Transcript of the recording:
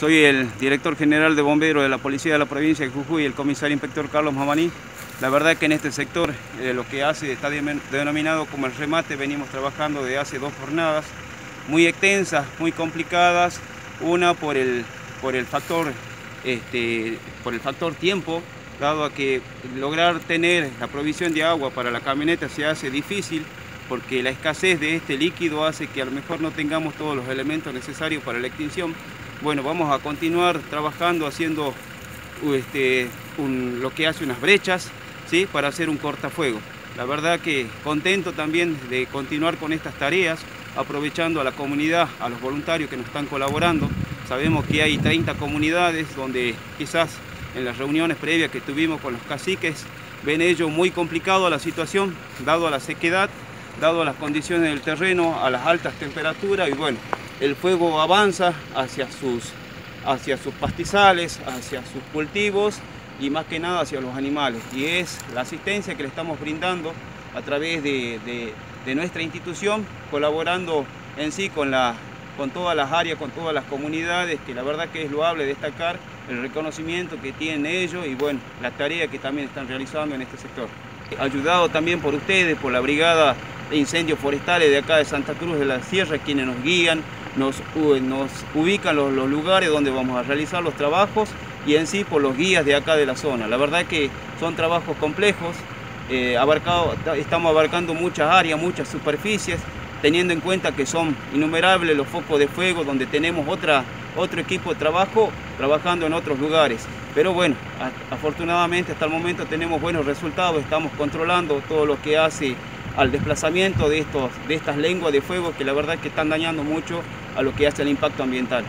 Soy el director general de bomberos de la Policía de la provincia de Jujuy, el comisario inspector Carlos Mamaní. La verdad que en este sector eh, lo que hace está denominado como el remate, venimos trabajando desde hace dos jornadas, muy extensas, muy complicadas, una por el, por el, factor, este, por el factor tiempo, dado a que lograr tener la provisión de agua para la camioneta se hace difícil, porque la escasez de este líquido hace que a lo mejor no tengamos todos los elementos necesarios para la extinción. Bueno, vamos a continuar trabajando haciendo este, lo que hace unas brechas ¿sí? para hacer un cortafuego. La verdad que contento también de continuar con estas tareas, aprovechando a la comunidad, a los voluntarios que nos están colaborando. Sabemos que hay 30 comunidades donde quizás en las reuniones previas que tuvimos con los caciques, ven ellos muy complicado la situación, dado a la sequedad dado las condiciones del terreno, a las altas temperaturas y bueno, el fuego avanza hacia sus, hacia sus pastizales, hacia sus cultivos y más que nada hacia los animales. Y es la asistencia que le estamos brindando a través de, nuestra institución, colaborando en sí con, la, con todas las áreas, con todas las comunidades, que la verdad que es loable destacar el reconocimiento que tienen ellos y bueno, la tarea que también están realizando en este sector. Ayudado también por ustedes, por la brigada incendios forestales de acá de Santa Cruz de la Sierra, quienes nos guían, nos, ubican los, lugares donde vamos a realizar los trabajos y en sí por los guías de acá de la zona. La verdad que son trabajos complejos, eh, abarcado, estamos abarcando muchas áreas, muchas superficies, teniendo en cuenta que son innumerables los focos de fuego donde tenemos otra, otro equipo de trabajo trabajando en otros lugares. Pero bueno, afortunadamente hasta el momento tenemos buenos resultados, estamos controlando todo lo que hace al desplazamiento de, estos, de estas lenguas de fuego que la verdad que están dañando mucho a lo que hace el impacto ambiental.